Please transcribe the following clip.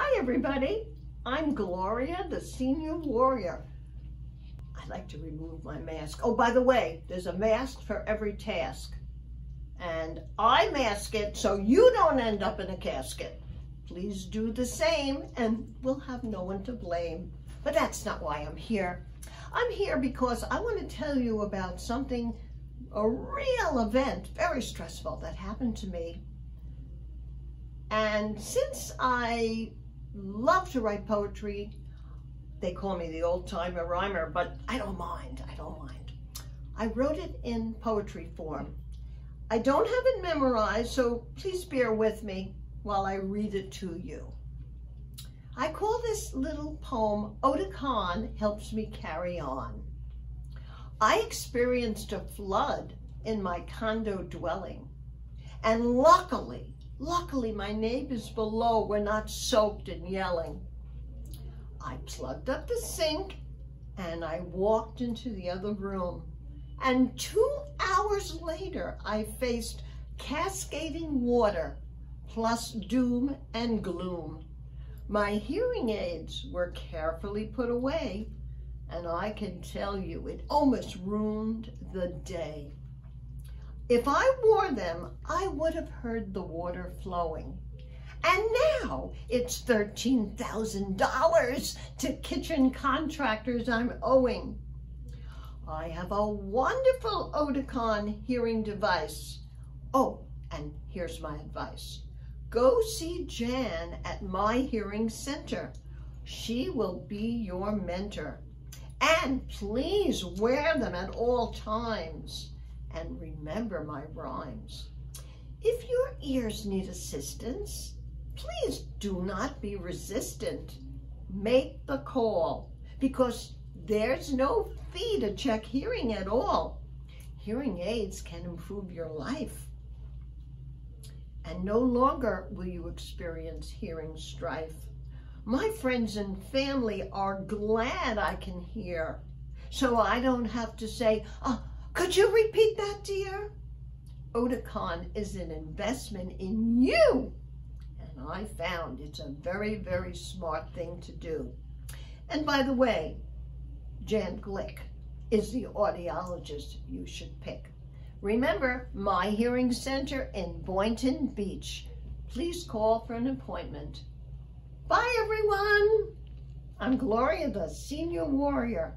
Hi everybody, I'm Gloria, the senior warrior. I like to remove my mask. Oh, by the way, there's a mask for every task. And I mask it so you don't end up in a casket. Please do the same and we'll have no one to blame. But that's not why I'm here. I'm here because I want to tell you about something, a real event, very stressful, that happened to me. And since I love to write poetry, they call me the old timer rhymer, but I don't mind, I don't mind. I wrote it in poetry form. I don't have it memorized, so please bear with me while I read it to you. I call this little poem, Oticon Helps Me Carry On. I experienced a flood in my condo dwelling, and luckily, luckily my neighbors below were not soaked and yelling. I plugged up the sink and I walked into the other room. And two hours later, I faced cascading water plus doom and gloom. My hearing aids were carefully put away, and I can tell you it almost ruined the day. If I wore them, I would have heard the water flowing. And now it's $13,000 to kitchen contractors I'm owing. I have a wonderful Oticon hearing device. Oh, and here's my advice. Go see Jan at my hearing center. She will be your mentor. And please wear them at all times. And remember my rhymes. If your ears need assistance, please do not be resistant. Make the call because there's no fee to check hearing at all. Hearing aids can improve your life and no longer will you experience hearing strife. My friends and family are glad I can hear, so I don't have to say, oh, could you repeat that, dear? Oticon is an investment in you, and I found it's a very, very smart thing to do. And by the way, Jan Glick is the audiologist you should pick. Remember, My Hearing Center in Boynton Beach. Please call for an appointment. Bye, everyone. I'm Gloria, the Senior Warrior.